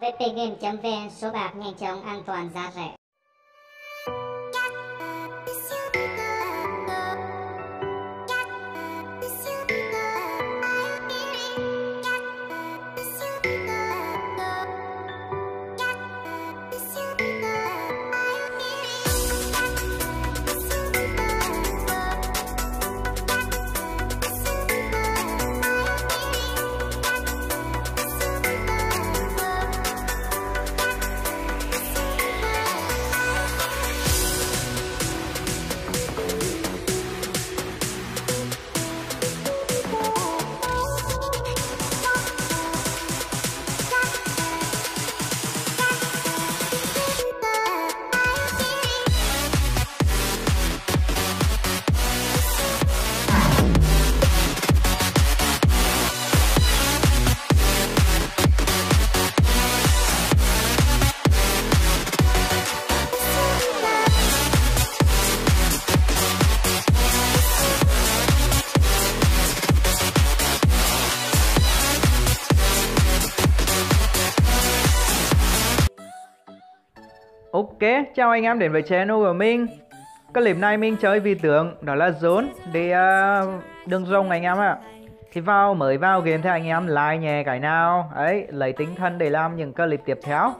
vpgame.vn số bạc nhanh chóng an toàn giá rẻ. Ok, chào anh em đến với channel của mình Clip này mình chơi vì tưởng đó là Zone để uh, đường rồng anh em ạ. À. Thì vào mới vào game thì anh em like nhẹ cái nào. Ấy lấy tinh thần để làm những clip tiếp theo.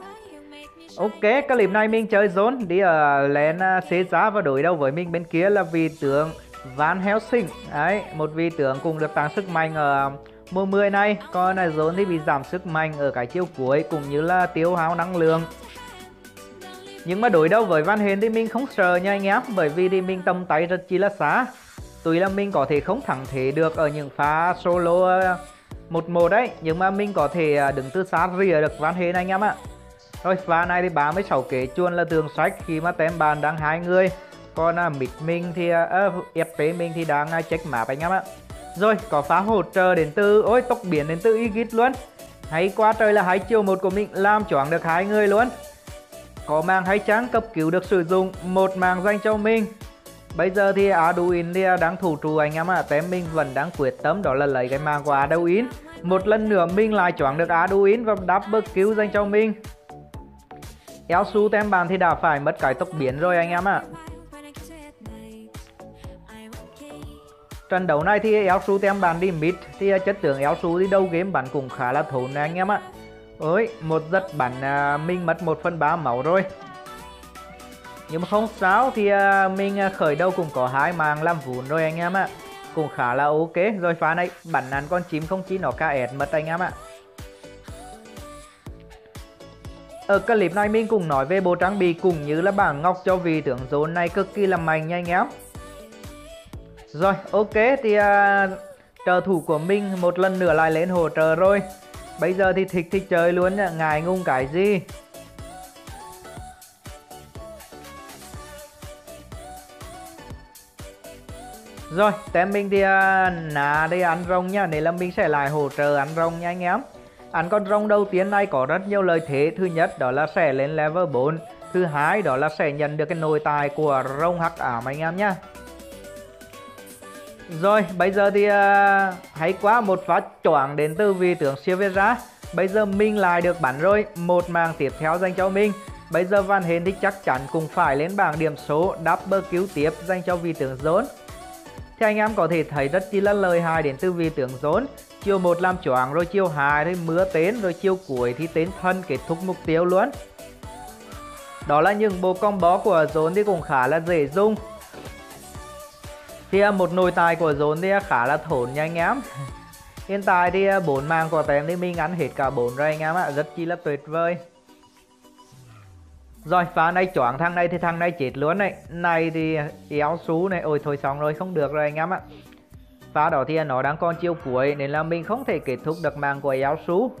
Ok, clip này mình chơi Zone đi à, ở uh, lên uh, à, xế giá và đối đầu với mình bên kia là vị tướng Van Helsing. Đấy, một vị tướng cùng được tăng sức mạnh ở mùa 10 này. Còn là Zone thì bị giảm sức mạnh ở cái chiêu cuối cũng như là tiêu hao năng lượng nhưng mà đối đầu với Van Huyền thì mình không sợ nha anh em Bởi vì thì mình tầm tay rất chi là xa. Tuy là mình có thể không thẳng thế được ở những pha solo ờ, một một đấy Nhưng mà mình có thể ờ, đứng từ xa rìa được Van Huyền anh em ạ. Rồi pha này thì 36 kế chuồn là tường sách khi mà tem bàn đang hai người. Còn ờ, uh, mid mình thì ờ, uh, FP mình thì đang check map anh em ạ. Rồi có phá hỗ trợ đến từ Ôi tốc biến đến từ Igit luôn. Hay quá trời là hai chiều một của mình làm choáng được hai người luôn có mang hay trắng cấp cứu được sử dụng, một màng dành cho mình Bây giờ thì Arduin India đang thủ trụ anh em ạ à. tém mình vẫn đang quyết tâm đó là lấy cái màng của Arduin Một lần nữa mình lại chọn được Arduin và double cứu dành cho mình Eo su tem bàn thì đã phải mất cái tốc biến rồi anh em ạ à. Trận đấu này thì eo su tem bàn đi mid, Thì à, chất tưởng eo su đi đâu game bắn cũng khá là thốn anh em ạ à. Ôi, một giật bắn à, mình mất 1 phần 3 máu rồi. Nhưng mà không sao thì à, mình à, khởi đầu cũng có hai màng làm vốn rồi anh em ạ. Cũng khá là ok. Rồi phá này bắn ăn con chim không chỉ nó KS mất anh em ạ. Ở clip này mình cũng nói về bộ trang bị cũng như là bảng ngọc cho vị tướng zone này cực kỳ là mạnh nha anh em. Rồi ok thì à, trợ thủ của mình một lần nữa lại lên hỗ trợ rồi. Bây giờ thì thích thích chơi luôn nhá, ngài ngung cái gì? Rồi, tem mình thì uh, nà đi ăn rồng nha để là mình sẽ lại hỗ trợ ăn rồng nha anh em. Ăn con rồng đầu tiên này có rất nhiều lợi thế. Thứ nhất đó là sẽ lên level 4 Thứ hai đó là sẽ nhận được cái nội tài của rồng hắc ảo anh em nhá rồi, bây giờ thì uh, hãy quá một phát choảng đến từ vị tướng Silvera. Bây giờ mình lại được bắn rồi, một màng tiếp theo dành cho mình. Bây giờ Van Halen thì chắc chắn cũng phải lên bảng điểm số double cứu tiếp dành cho vị tướng Zone. Thì anh em có thể thấy rất chi là lời hài đến từ vị tướng Zone. Chiều 1 làm choảng, rồi chiều 2 thì mưa tên rồi chiều cuối thì tên thân kết thúc mục tiêu luôn. Đó là những bộ combo của Zone thì cũng khá là dễ dùng thì à, một nồi tài của dồn thì à, khá là thốn nha anh em. Hiện tại thì à, bốn màng của tem thì mình ăn hết cả bốn rồi anh em ạ rất chi là tuyệt vời. Rồi pha này choáng thằng này thì thằng này chết luôn này. Này thì éo xú này ôi thôi xong rồi không được rồi anh em ạ. Pha đó thì nó đang còn chiêu cuối nên là mình không thể kết thúc được màng của éo xú.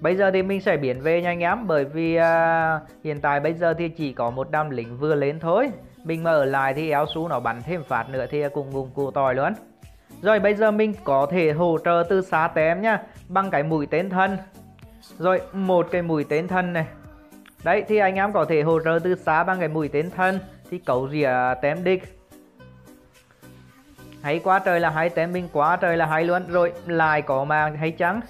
Bây giờ thì mình sẽ biến về nha anh em bởi vì uh, hiện tại bây giờ thì chỉ có một đám lính vừa lên thôi mình mà ở lại thì éo su nó bắn thêm phát nữa thì cùng ngùng cụ tỏi luôn. Rồi bây giờ mình có thể hỗ trợ từ xa tém nhá bằng cái mũi tên thân. Rồi một cái mũi tên thân này. Đấy, thì anh em có thể hỗ trợ từ xa bằng cái mũi tên thân thì cấu rỉa tém địch hay quá trời là hay tém mình quá trời là hay luôn. Rồi lại có màng hay trắng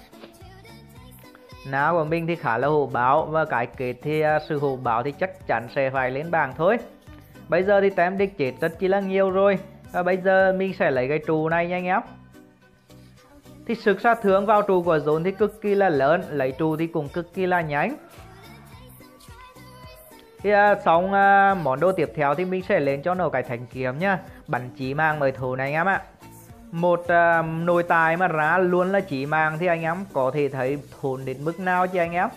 nào của mình thì khá là hổ báo và cái kết thì à, sự hổ báo thì chắc chắn sẽ phải lên bảng thôi bây giờ thì tem địch chết rất chi là nhiều rồi. Và bây giờ mình sẽ lấy cái trụ này nha anh em. Thì sức sát thương vào trụ của zone thì cực kỳ là lớn lấy trụ thì cũng cực kỳ là nhanh. Thì à, xong à, món đồ tiếp theo thì mình sẽ lên cho nó cái thành kiếm nhá bắn chỉ mang mời thù này anh em ạ. Một à, nồi tài mà ra luôn là chỉ mang thì anh em có thể thấy thốn đến mức nào chứ anh em?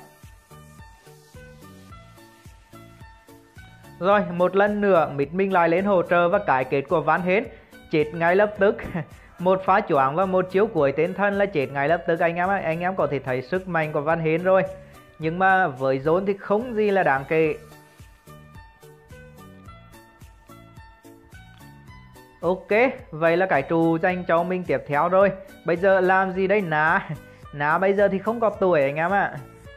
Rồi một lần nữa mít Minh lại lên hỗ trợ và cái kết của Van Hến chết ngay lập tức. Một phá choáng và một chiếu cuối tên thân là chết ngay lập tức. Anh em anh em có thể thấy sức mạnh của Van Hến rồi. Nhưng mà với zone thì không gì là đáng kể. Ok, vậy là cái trụ dành cho mình tiếp theo rồi. Bây giờ làm gì đây ná? Ná bây giờ thì không có tuổi anh em ạ.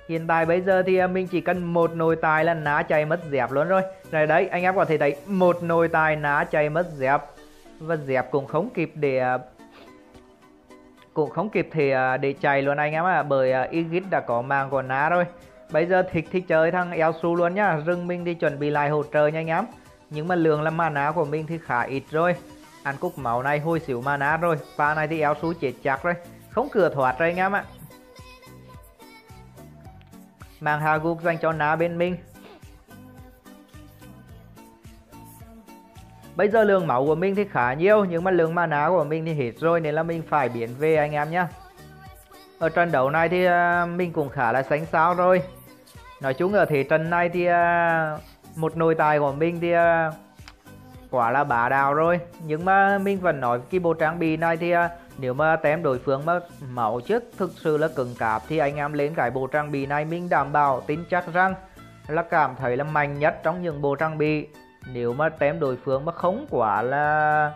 Hiện tại bây giờ thì à, mình chỉ cần một nồi tài là ná chạy mất dẹp luôn rồi. Rồi đấy, anh em có thể thấy một nồi tài ná chạy mất dẹp. Và dẹp cũng không kịp để à, cũng không kịp thì à, để chạy luôn anh em ạ Bởi Igit đã có mang của ná rồi. Bây giờ thịt thì chơi thằng Elsu luôn nhá Rừng mình đi chuẩn bị lại hỗ trợ nha anh em. Nhưng mà lượng là mana của mình thì khá ít rồi. Ăn cúc máu này hôi xỉu mana rồi. Pha này thì eo sú chết chắc rồi. Không cửa thoát rồi anh em ạ. Mang gục dành cho ná bên mình. Bây giờ lượng máu của mình thì khá nhiều, Nhưng mà lượng mana của mình thì hết rồi, Nên là mình phải biến về anh em nhé Ở trận đấu này thì à, mình cũng khá là sánh sao rồi. Nói chung ở thế trận này thì à, Một nồi tài của mình thì à, quả là bá đạo rồi. Nhưng mà mình vẫn nói cái bộ trang bị này thì à, nếu mà tém đối phương mà máu chất thực sự là cứng cáp thì anh em lên cái bộ trang bị này mình đảm bảo tin chắc rằng là cảm thấy là mạnh nhất trong những bộ trang bị. Nếu mà tém đối phương mà không quả là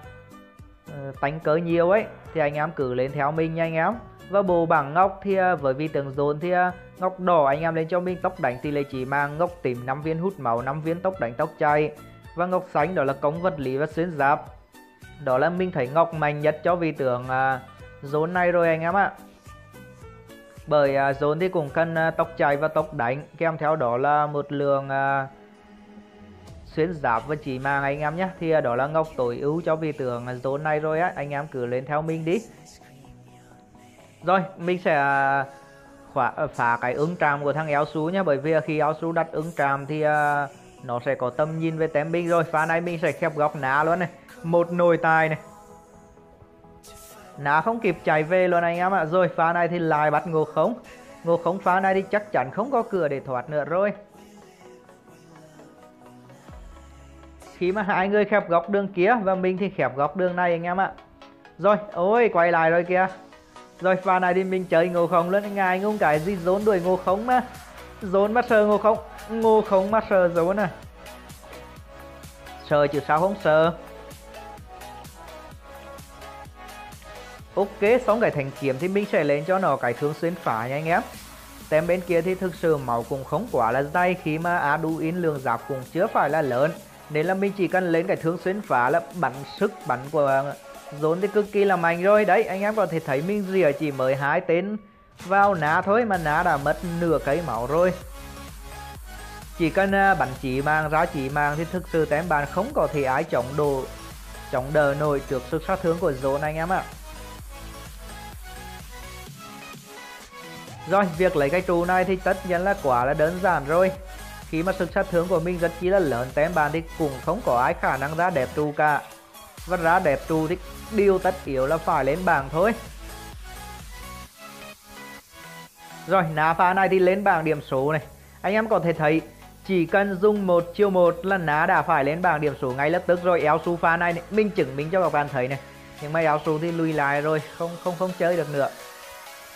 ờ, tánh cỡ nhiều ấy, thì anh em cứ lên theo mình nha anh em. Và bộ bảng ngọc thì à, với vi tường dồn thì à, ngọc đỏ anh em lên cho mình tốc đánh tỷ lệ chỉ mang, ngọc tím 5 viên hút máu 5 viên tốc đánh tốc chạy và ngọc xanh đó là công vật lý và xuyên giáp. Đó là mình thấy ngọc mạnh nhất cho vị tưởng à, zone này rồi anh em ạ. Bởi à, zone thì cũng cần à, tốc chạy và tốc đánh kèm theo đó là một lượng à, xuyên giáp và chỉ mang anh em nhé. Thì à, đó là ngọc tối ưu cho vị tưởng zone à, này rồi á. Anh em cứ lên theo mình đi. Rồi mình sẽ à, khóa, à, phá cái ứng tràm của thằng eo xú nhé. Bởi vì khi eo xú đặt ứng tràm thì à, nó sẽ có tầm nhìn về tém binh rồi. Pha này mình sẽ khép góc ná luôn này. Một nồi tài này. Ná không kịp chạy về luôn anh em ạ. Rồi pha này thì lại bắt ngô khống. Ngô khống pha này thì chắc chắn không có cửa để thoát nữa rồi. Khi mà hai người khép góc đường kia, và mình thì khép góc đường này anh em ạ. Rồi, ôi, quay lại rồi kìa. Rồi pha này thì mình chơi ngô khống luôn. Ngài ngung cái gì rốn đuổi ngô khống mà dồn master ngô không? Ngô không master dồn à? Này sờ chứ sao không sờ? Ok, xong cái thành kiếm thì mình sẽ lên cho nó cái thương xuyên phá nha anh em. Tem bên kia thì thực sự máu cũng không quá là dày khi mà Aduin lượng giáp cũng chưa phải là lớn. Nên là mình chỉ cần lên cái thương xuyên phá là bắn sức bắn của, dồn thì cực kỳ là mạnh rồi. Đấy, anh em có thể thấy mình rỉa chỉ mới hai tên vào ná thôi mà ná đã mất nửa cây máu rồi. Chỉ cần à, bắn chỉ mang ra chỉ mang thì thực sự tém bàn không có thể ai chống đồ chống đờ nổi trước sức sát thương của zone anh em ạ. Rồi, việc lấy cái trụ này thì tất nhiên là quả là đơn giản rồi. Khi mà sức sát thương của mình rất chỉ là lớn tém bàn thì cũng không có ai khả năng ra đẹp trụ cả. Và ra đẹp trụ thì điều tất yếu là phải lên bảng thôi. Rồi, ná pha này thì lên bảng điểm số này. Anh em có thể thấy chỉ cần dùng một chiêu một là ná đã phải lên bảng điểm số ngay lập tức rồi. Éo su pha này, này mình chứng minh cho các bạn thấy này. Nhưng mà éo su thì lùi lại rồi không không không chơi được nữa.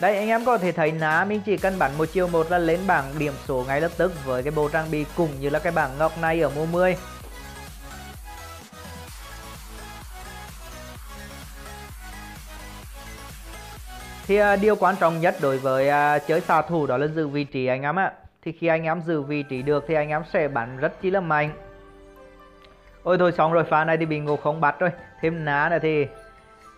Đây anh em có thể thấy ná mình chỉ cần bắn một chiêu một là lên bảng điểm số ngay lập tức với cái bộ trang bị cùng như là cái bảng ngọc này ở mùa 10 thì uh, điều quan trọng nhất đối với uh, chơi xạ thủ đó là giữ vị trí anh em ạ thì khi anh em giữ vị trí được thì anh em sẽ bắn rất chi là mạnh. Ôi thôi xong rồi pha này thì bị ngộ không bắt rồi. Thêm ná nữa thì.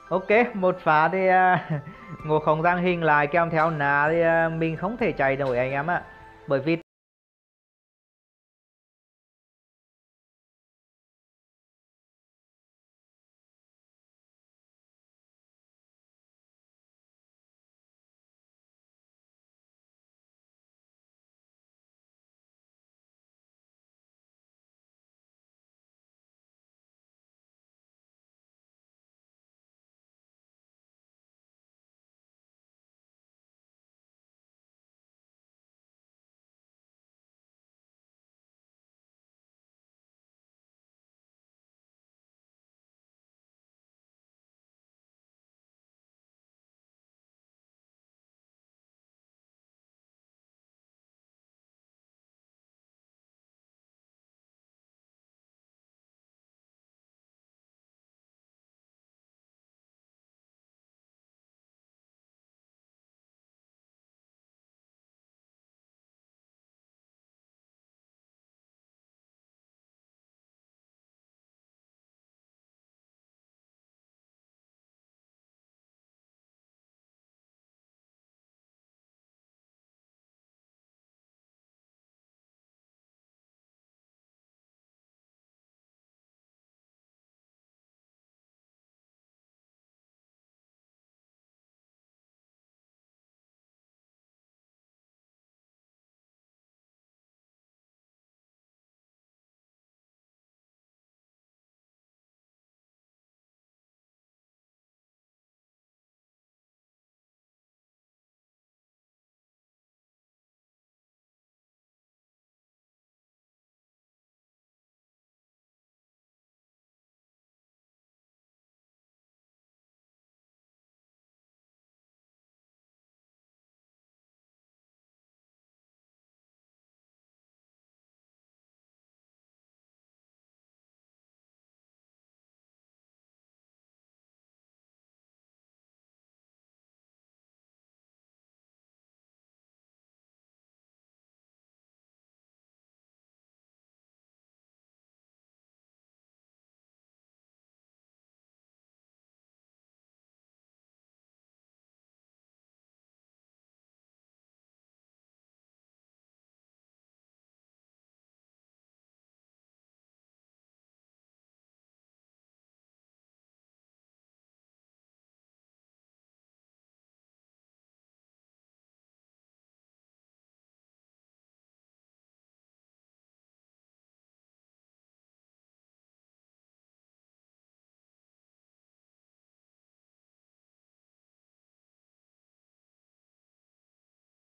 Ok, một phá thì uh, ngộ không giang hình lại kèm theo ná thì uh, mình không thể chạy nổi anh em ạ. Bởi vì